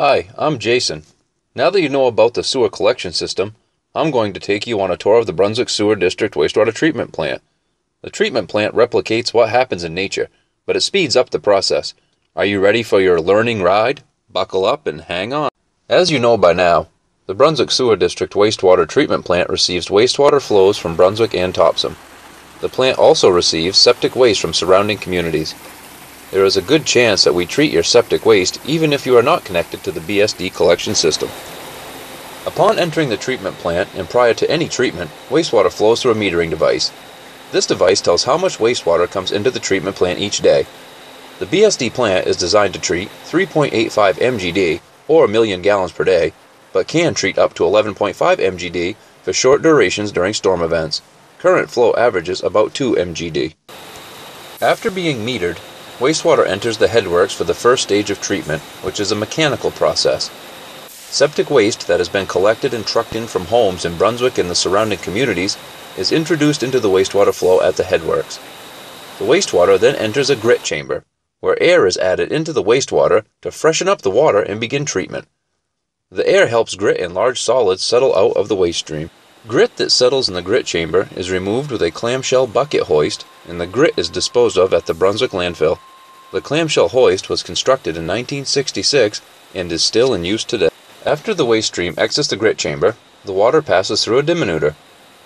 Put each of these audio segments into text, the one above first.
Hi, I'm Jason. Now that you know about the sewer collection system, I'm going to take you on a tour of the Brunswick Sewer District wastewater treatment plant. The treatment plant replicates what happens in nature, but it speeds up the process. Are you ready for your learning ride? Buckle up and hang on. As you know by now, the Brunswick Sewer District wastewater treatment plant receives wastewater flows from Brunswick and Topsham. The plant also receives septic waste from surrounding communities. There is a good chance that we treat your septic waste even if you are not connected to the BSD collection system. Upon entering the treatment plant and prior to any treatment, wastewater flows through a metering device. This device tells how much wastewater comes into the treatment plant each day. The BSD plant is designed to treat 3.85 mgd, or a million gallons per day, but can treat up to 11.5 mgd for short durations during storm events. Current flow averages about 2 mgd. After being metered, wastewater enters the headworks for the first stage of treatment, which is a mechanical process. Septic waste that has been collected and trucked in from homes in Brunswick and the surrounding communities is introduced into the wastewater flow at the headworks. The wastewater then enters a grit chamber, where air is added into the wastewater to freshen up the water and begin treatment. The air helps grit and large solids settle out of the waste stream. Grit that settles in the grit chamber is removed with a clamshell bucket hoist, and the grit is disposed of at the Brunswick landfill. The clamshell hoist was constructed in 1966 and is still in use today. After the waste stream exits the grit chamber, the water passes through a diminutor.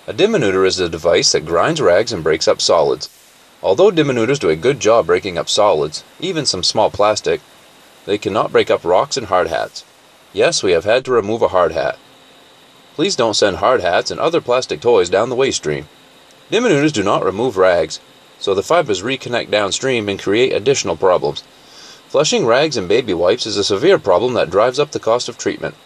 A diminutor is a device that grinds rags and breaks up solids. Although diminutors do a good job breaking up solids, even some small plastic, they cannot break up rocks and hard hats. Yes, we have had to remove a hard hat. Please don't send hard hats and other plastic toys down the waste stream. Diminutors do not remove rags, so the fibers reconnect downstream and create additional problems. Flushing rags and baby wipes is a severe problem that drives up the cost of treatment.